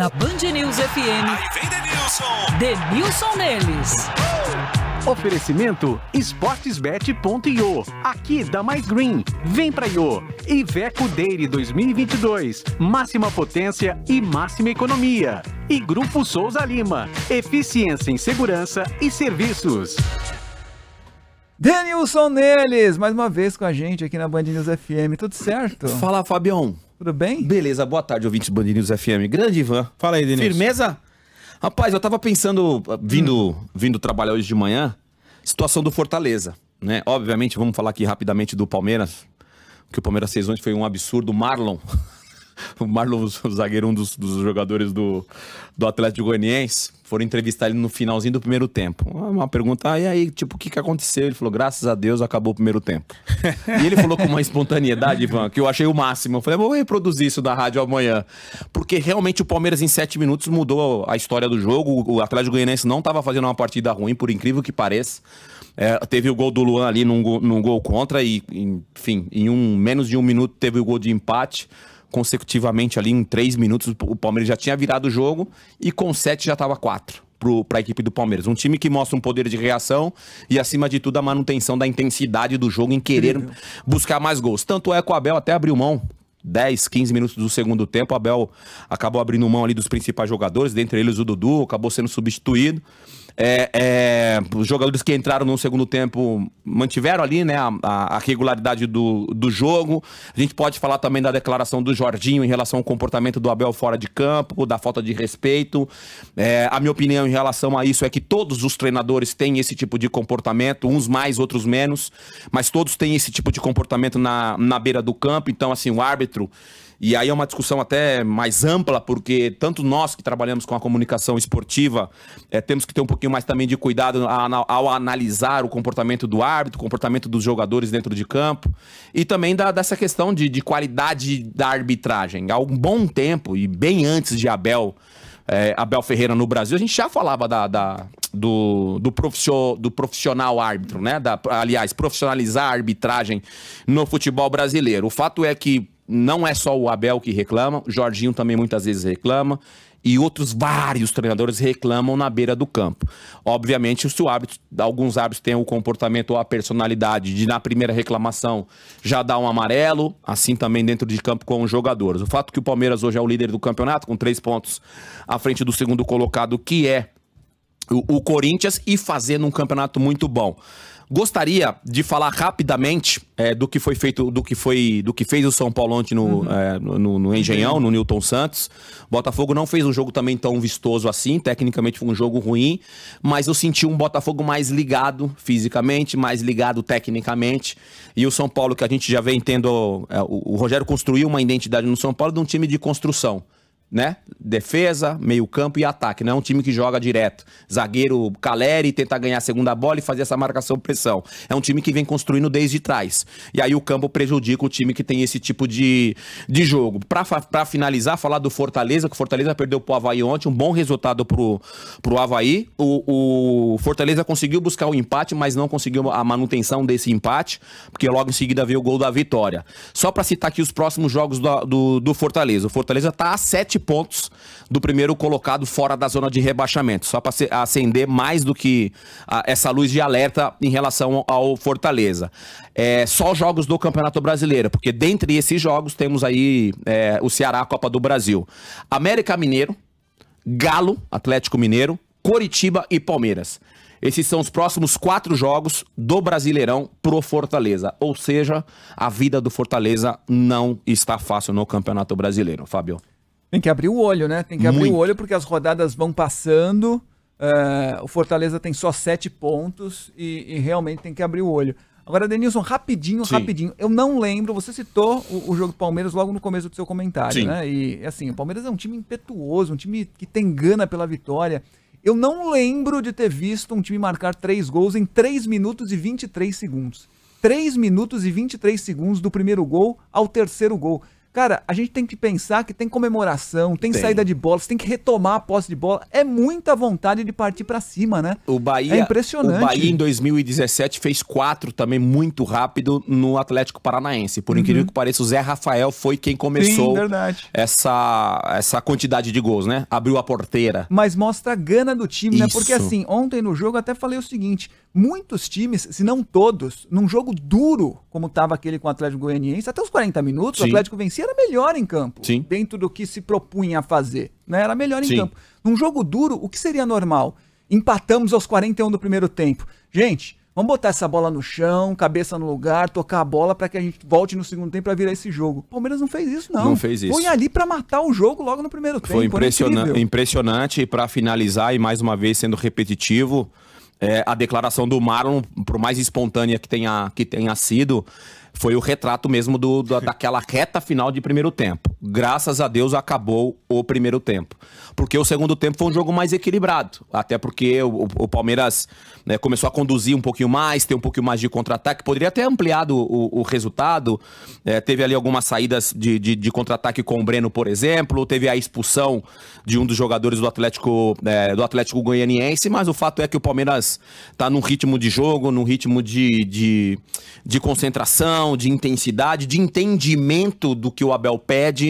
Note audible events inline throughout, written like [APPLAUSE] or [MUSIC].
Na Band News FM. Aí vem Denilson. Denilson neles. Oferecimento esportesbet.io. Aqui da Mais Green. Vem pra Io. Iveco Dairy 2022. Máxima potência e máxima economia. E Grupo Souza Lima. Eficiência em segurança e serviços. Denilson neles, mais uma vez com a gente aqui na Band News FM. Tudo certo? Fala, Fabião. Tudo bem? Beleza, boa tarde, ouvintes Band News FM. Grande Ivan. Fala aí, Denilson. Firmeza? Rapaz, eu tava pensando, vindo, vindo trabalhar hoje de manhã, situação do Fortaleza, né? Obviamente, vamos falar aqui rapidamente do Palmeiras, que o Palmeiras fez ontem foi um absurdo. Marlon, o Marlon, [LAUGHS] o zagueiro, um dos, dos jogadores do, do Atlético Goianiense, foram entrevistar ele no finalzinho do primeiro tempo. Uma pergunta, ah, e aí, tipo, o que, que aconteceu? Ele falou, graças a Deus acabou o primeiro tempo. e ele falou com uma espontaneidade, Ivan, que eu achei o máximo. Eu falei, vou reproduzir isso da rádio amanhã. Porque realmente o Palmeiras, em sete minutos, mudou a história do jogo. O Atlético Goianiense não estava fazendo uma partida ruim, por incrível que pareça. É, teve o gol do Luan ali num, num gol contra e, enfim, em um, menos de um minuto teve o gol de empate. Consecutivamente ali em três minutos o Palmeiras já tinha virado o jogo e com sete já estava quatro para a equipe do Palmeiras. Um time que mostra um poder de reação e, acima de tudo, a manutenção da intensidade do jogo em querer buscar mais gols. Tanto é que o Abel até abriu mão 10, 15 minutos do segundo tempo, o Abel acabou abrindo mão ali dos principais jogadores, dentre eles o Dudu, acabou sendo substituído. É, é, os jogadores que entraram no segundo tempo mantiveram ali né, a, a- regularidade do, do jogo. A gente pode falar também da declaração do Jorginho em relação ao comportamento do Abel fora de campo, da falta de respeito. É, a minha opinião em relação a isso é que todos os treinadores têm esse tipo de comportamento, uns mais, outros menos, mas todos têm esse tipo de comportamento na, na beira do campo. Então, assim, o árbitro. E aí é uma discussão até mais ampla, porque tanto nós que trabalhamos com a comunicação esportiva, eh, temos que ter um pouquinho mais também de cuidado ao analisar o comportamento do árbitro, o comportamento dos jogadores dentro de campo, e também da- dessa questão de, de qualidade da arbitragem. Há um bom tempo, e bem antes de Abel, eh, Abel Ferreira no Brasil, a gente já falava da, da- do, do, profissio- do profissional árbitro, né? Da, aliás, profissionalizar a arbitragem no futebol brasileiro. O fato é que não é só o Abel que reclama, o Jorginho também muitas vezes reclama. E outros vários treinadores reclamam na beira do campo. Obviamente, o árbitro, alguns árbitros têm o comportamento ou a personalidade de, na primeira reclamação, já dar um amarelo, assim também dentro de campo com os jogadores. O fato que o Palmeiras hoje é o líder do campeonato, com três pontos à frente do segundo colocado, que é o, o Corinthians e fazendo um campeonato muito bom. Gostaria de falar rapidamente é, do que foi feito, do que foi, do que fez o São Paulo ontem no, é, no, no- no Engenhão, no Newton Santos. Botafogo não fez um jogo também tão vistoso assim, tecnicamente foi um jogo ruim, mas eu senti um Botafogo mais ligado fisicamente, mais ligado tecnicamente. E o São Paulo que a gente já vem tendo, é, o, o Rogério construiu uma identidade no São Paulo de um time de construção né? Defesa, meio-campo e ataque. Não é um time que joga direto. Zagueiro Caleri tentar ganhar a segunda bola e fazer essa marcação pressão. É um time que vem construindo desde trás. E aí o campo prejudica o time que tem esse tipo de, de jogo. Pra finalizar, falar do Fortaleza, que o Fortaleza perdeu pro Havaí ontem, um bom resultado pro, pro Havaí. O, o Fortaleza conseguiu buscar o empate, mas não conseguiu a manutenção desse empate, porque logo em seguida veio o gol da vitória. Só pra citar aqui os próximos jogos do, do, do Fortaleza. O Fortaleza tá a sete pontos do primeiro colocado fora da zona de rebaixamento. Só para acender mais do que ah, essa luz de alerta em relação ao Fortaleza. É, só jogos do Campeonato Brasileiro, porque dentre esses jogos temos aí é, o Ceará, Copa do Brasil. América Mineiro, Galo, Atlético Mineiro, Coritiba e Palmeiras. Esses são os próximos quatro jogos do Brasileirão pro Fortaleza. Ou seja, a vida do Fortaleza não está fácil no Campeonato Brasileiro, Fábio. Tem que abrir o olho, né? Tem que abrir Muito. o olho porque as rodadas vão passando. é, o Fortaleza tem só sete pontos e, e realmente tem que abrir o olho. Agora, Denilson, rapidinho, Sim. rapidinho. Eu não lembro, você citou o, o jogo do Palmeiras logo no começo do seu comentário, Sim. né? E assim, o Palmeiras é um time impetuoso, um time que tem gana pela vitória. Eu não lembro de ter visto um time marcar três gols em 3 minutos e 23 segundos. 3 minutos e 23 segundos do primeiro gol ao terceiro gol. Cara, a gente tem que pensar que tem comemoração, tem, Tem. saída de bola, você tem que retomar a posse de bola. É muita vontade de partir pra cima, né? O Bahia, É impressionante. O Bahia em 2017 fez quatro também muito rápido no Atlético Paranaense. Por incrível que pareça, o Zé Rafael foi quem começou Uhum. Sim, essa, essa quantidade de gols, né? Abriu a porteira. Mas mostra a gana do time, né? Porque Isso. assim, ontem no jogo eu até falei o seguinte: muitos times, se não todos, num jogo duro, como tava aquele com o Atlético Goianiense, até os 40 minutos, o Sim. Atlético vencia, era melhor em campo. Sim. Dentro do que se propunha a fazer. Né? Era melhor em Sim. campo. Num jogo duro, o que seria normal? Empatamos aos 41 do primeiro tempo. Gente, vamos botar essa bola no chão, cabeça no lugar, tocar a bola pra que a gente volte no segundo tempo pra virar esse jogo. O Palmeiras não fez isso, não. Não fez isso. Foi ali pra matar o jogo logo no primeiro tempo. Foi era impressiona incrível. impressionante. E para finalizar, e mais uma vez sendo repetitivo, é, a declaração do Marlon, por mais espontânea que tenha, que tenha sido, foi o retrato mesmo do, da- [LAUGHS] daquela reta final de primeiro tempo. Graças a Deus acabou o primeiro tempo. Porque o segundo tempo foi um jogo mais equilibrado. Até porque o, o Palmeiras né, começou a conduzir um pouquinho mais, ter um pouquinho mais de contra-ataque. Poderia ter ampliado o, o resultado. É, teve ali algumas saídas de, de, de contra-ataque com o Breno, por exemplo. Teve a expulsão de um dos jogadores do Atlético, é, do Atlético Goianiense. Mas o fato é que o Palmeiras está num ritmo de jogo, num ritmo de, de, de concentração, de intensidade, de entendimento do que o Abel pede.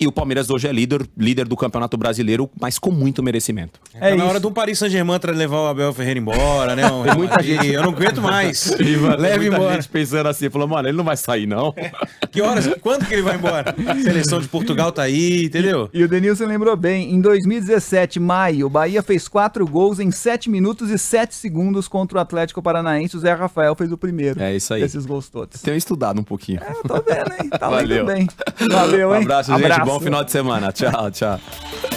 E o Palmeiras hoje é líder, líder do Campeonato Brasileiro, mas com muito merecimento. É tá na isso. hora do Paris Saint-Germain levar o Abel Ferreira embora, né? [LAUGHS] Um muita gente. Eu não aguento mais. [LAUGHS] Leve Muita embora. gente pensando assim, falou, mano, ele não vai sair, não. [LAUGHS] Que horas? Quando que ele vai embora? Seleção de Portugal tá aí, entendeu? E o Denilson lembrou bem, em 2017, maio, o Bahia fez quatro gols em 7 minutos e 7 segundos contra o Atlético Paranaense. O Zé Rafael fez o primeiro. É isso aí. Desses gols todos. Tenho estudado um pouquinho. Eu tô vendo, hein? Tá Valeu. lendo bem. Valeu, Um hein? abraço, gente. Bom final de semana. Tchau, tchau.